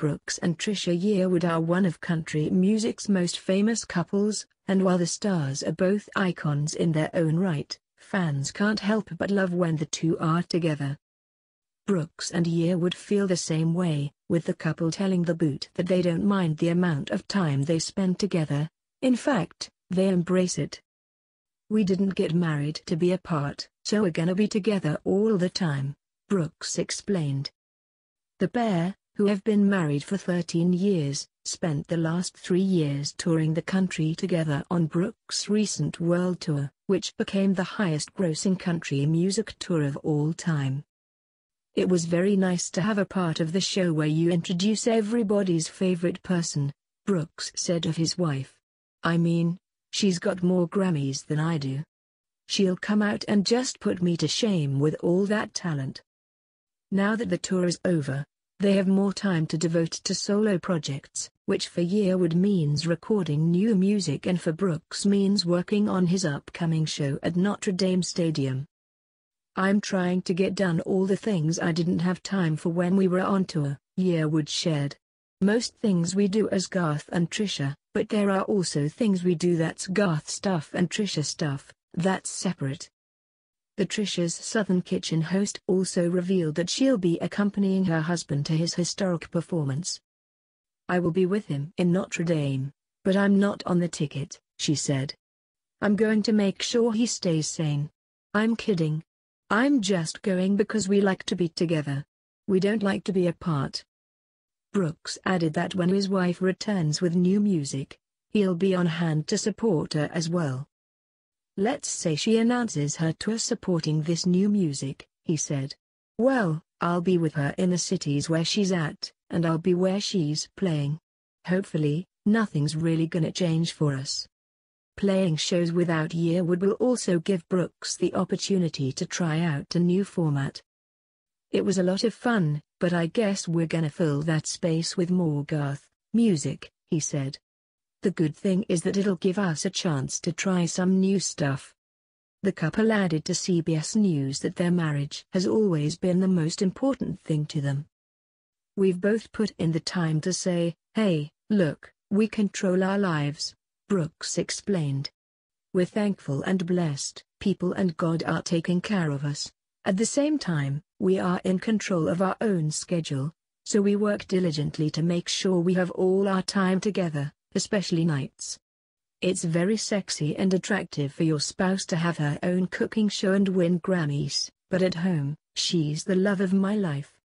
Brooks and Trisha Yearwood are one of country music's most famous couples, and while the stars are both icons in their own right, fans can't help but love when the two are together. Brooks and Yearwood feel the same way, with the couple telling The Boot that they don't mind the amount of time they spend together, in fact, they embrace it. We didn't get married to be apart, so we're gonna be together all the time, Brooks explained. The pair, who have been married for 13 years, spent the last three years touring the country together on Brooks' recent world tour, which became the highest-grossing country music tour of all time. It was very nice to have a part of the show where you introduce everybody's favorite person, Brooks said of his wife. I mean, She's got more Grammys than I do. She'll come out and just put me to shame with all that talent. Now that the tour is over, they have more time to devote to solo projects, which for Yearwood means recording new music and for Brooks means working on his upcoming show at Notre Dame Stadium. I'm trying to get done all the things I didn't have time for when we were on tour, Yearwood shared. Most things we do as Garth and Trisha, but there are also things we do that's Garth stuff and Trisha stuff, that's separate. The Trisha's Southern Kitchen host also revealed that she'll be accompanying her husband to his historic performance. I will be with him in Notre Dame, but I'm not on the ticket, she said. I'm going to make sure he stays sane. I'm kidding. I'm just going because we like to be together. We don't like to be apart. Brooks added that when his wife returns with new music, he'll be on hand to support her as well. Let's say she announces her tour supporting this new music, he said. Well, I'll be with her in the cities where she's at, and I'll be where she's playing. Hopefully, nothing's really gonna change for us. Playing shows without Yearwood will also give Brooks the opportunity to try out a new format. It was a lot of fun, but I guess we're gonna fill that space with more Garth music, he said. The good thing is that it'll give us a chance to try some new stuff. The couple added to CBS News that their marriage has always been the most important thing to them. We've both put in the time to say, hey, look, we control our lives, Brooks explained. We're thankful and blessed, people and God are taking care of us. At the same time, we are in control of our own schedule, so we work diligently to make sure we have all our time together, especially nights. It's very sexy and attractive for your spouse to have her own cooking show and win Grammys, but at home, she's the love of my life.